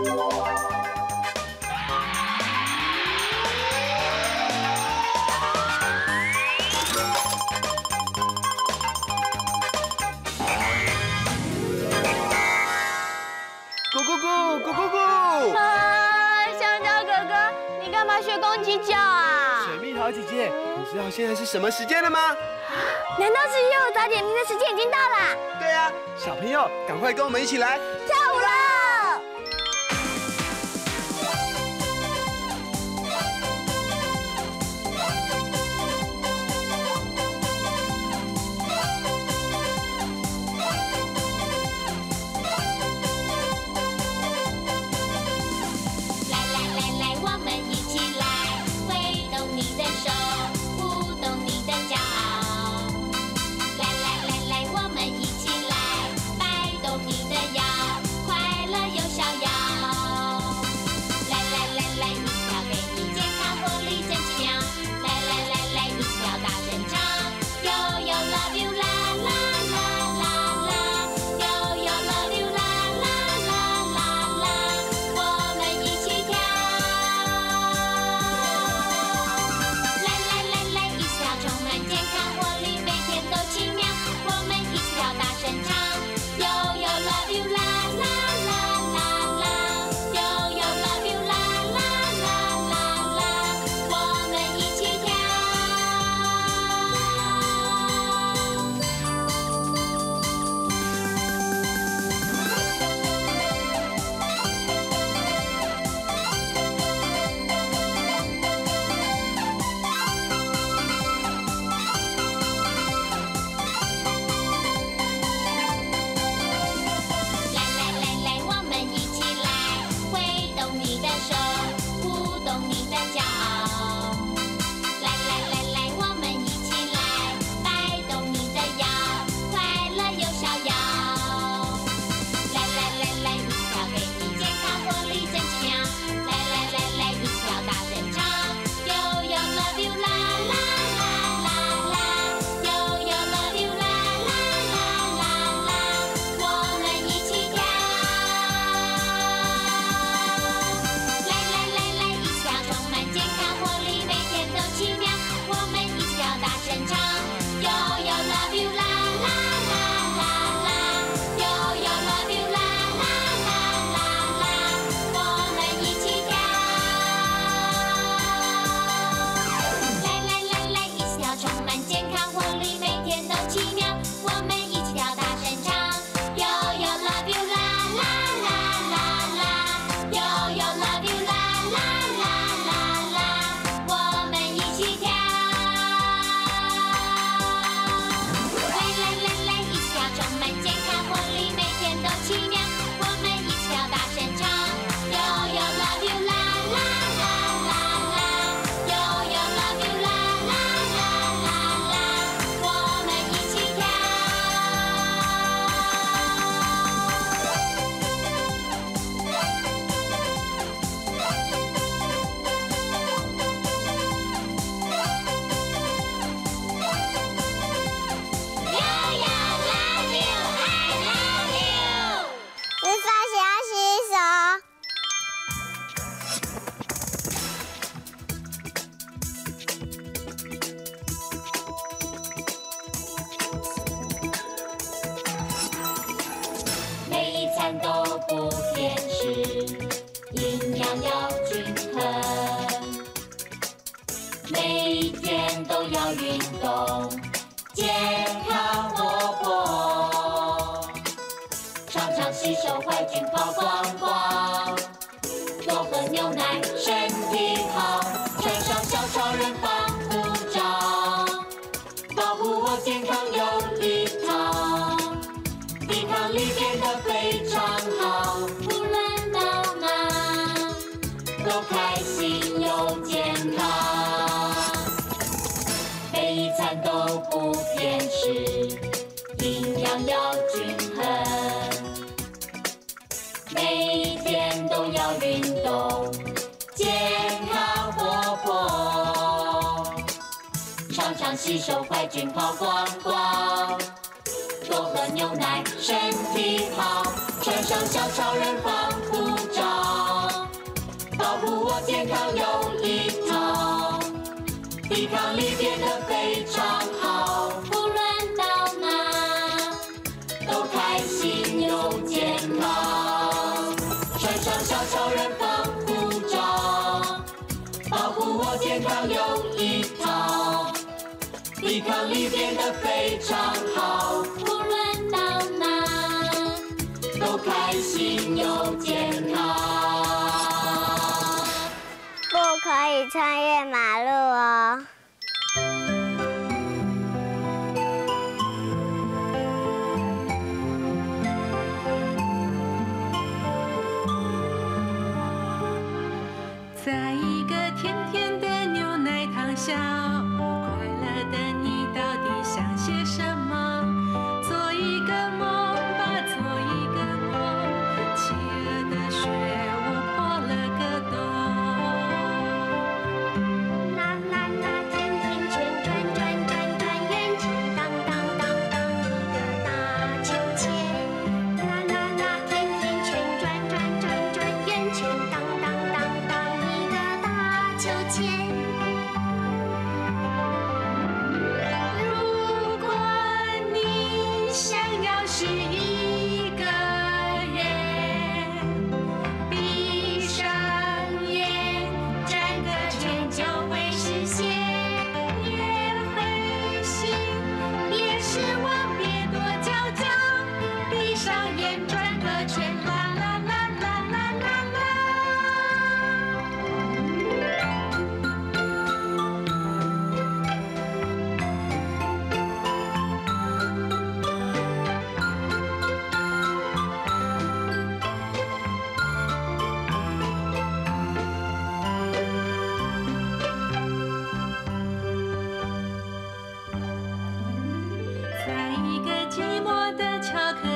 咕咕咕，咕咕咕！啊，香蕉哥哥，你干嘛学公鸡叫啊？水蜜桃姐姐，你知道现在是什么时间了吗？难道是幼导点名的时间已经到了？对啊，小朋友，赶快跟我们一起来。要均衡，每天都要运动，健康活泼，常常洗手，怀菌跑光光，多喝牛奶，身。又开心又健康。每一餐都不偏食，营养要均衡。每一天都要运动，健康活泼。常常洗手，坏菌跑光光。多喝牛奶，身体好，穿上小超人防护罩。保护我健康又一套抵抗力变得非常好。无论到哪都开心又健康穿上小超人防护罩保护我健康又一套抵抗力变得非常好穿越马路哦。在一个甜甜的牛奶糖下，快乐的你。的巧克力。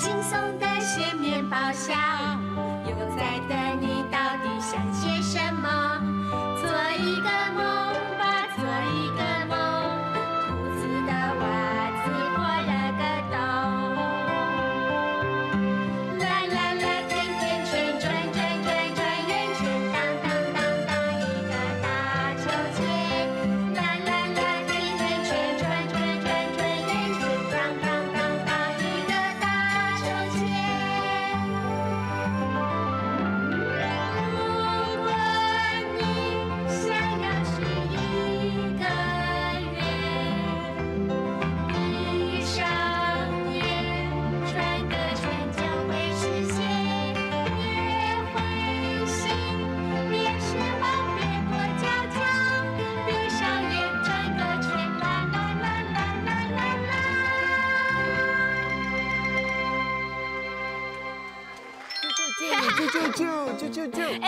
轻松的鲜面包，笑又在等你。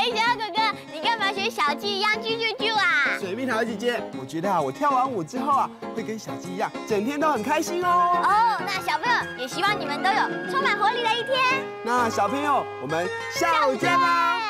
哎小哥哥你干嘛学小鸡一样啾啾啾啊？水蜜桃姐姐我觉得啊我跳完舞之后啊会跟小鸡一样整天都很开心哦。哦那小朋友也希望你们都有充满活力的一天。那小朋友我们下午见吧